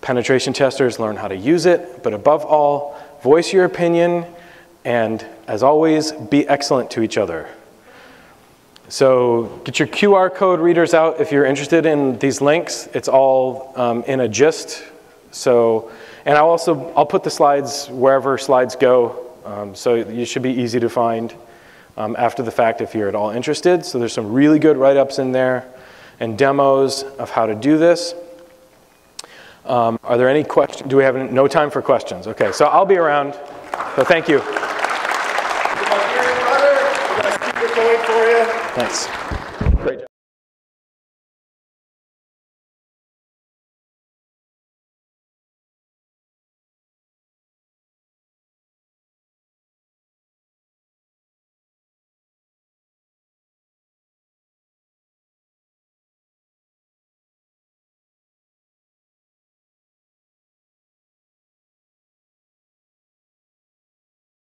Penetration testers, learn how to use it. But above all, voice your opinion. And as always, be excellent to each other. So get your QR code readers out if you're interested in these links. It's all um, in a gist. So, and I'll also, I'll put the slides wherever slides go. Um, so you should be easy to find um, after the fact if you're at all interested. So there's some really good write-ups in there and demos of how to do this. Um, are there any questions? Do we have no time for questions? Okay, so I'll be around. So thank you. Thanks.